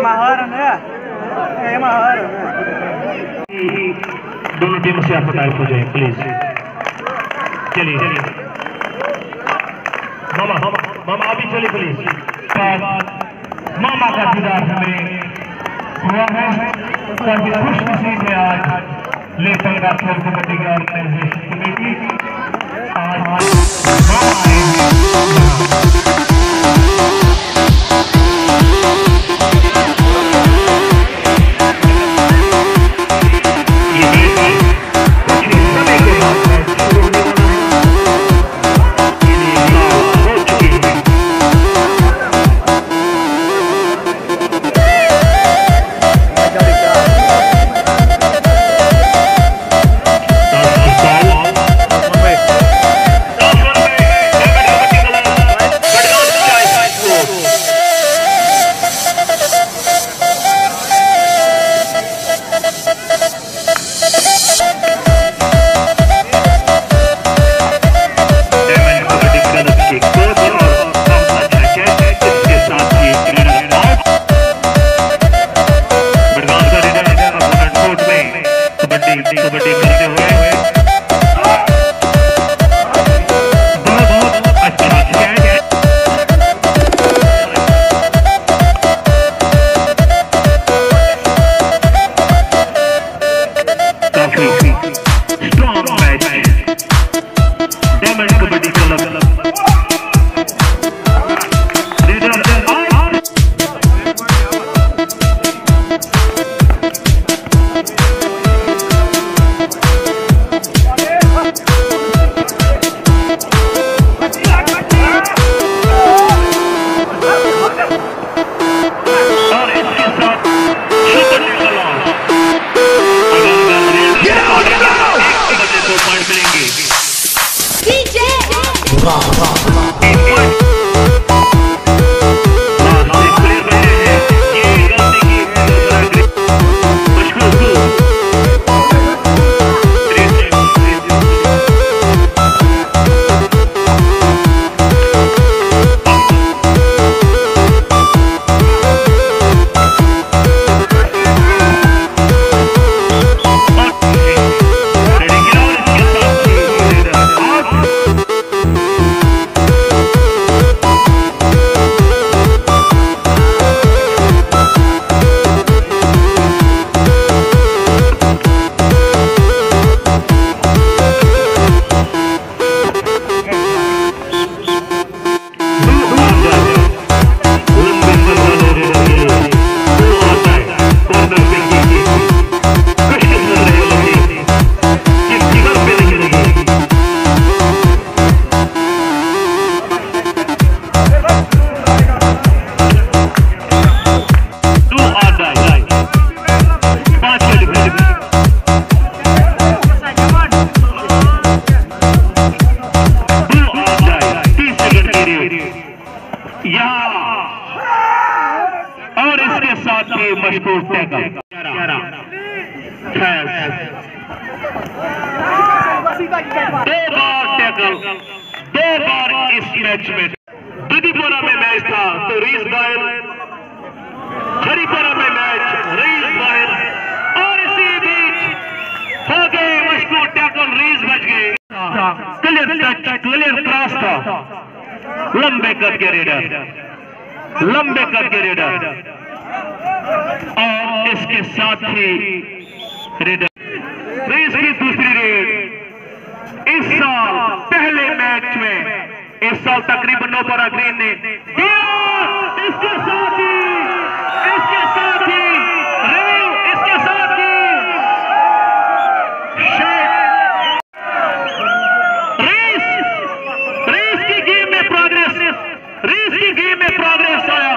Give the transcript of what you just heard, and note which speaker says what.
Speaker 1: Amarraram, né? É, amarraram, né? دونوں team سے آپ متعارف ہو جائیں پلیز چلیے چلیے ماما ماما ابھی چلیے پلیز ماما کا دیدار ہمیں ہوا ہے اور خوش نصیب ہے آج لیٹر کا کھیل کبڈی کے آرگنائزیشن اور ساتھ ہی مشکور دو بار ٹیکل دو بار اس میچ میں دودی پورا میں میچ تھا تو ریس بائر ہری پورا میں میچ ریس بائر اور اسی بیچ ہو گئے مشکور ٹیکل ریس بچ گئے کلیئر ٹچ کلیئر کراس تھا لمبے کر کے ریڈر لمبے کر کے ریڈر اور اس کے ساتھ ہی ریڈر ریس کی دوسری ریڈ۔ اس سال پہلے میچ میں اس سال تقریباً نو گرین نے دیا۔ اس کے ساتھ ہی اس کے ساتھ ہی ریو اس کے ساتھ ہی شیخ ریس ریس کی گیم میں پروگریس ریس کی گیم میں پروگریس آیا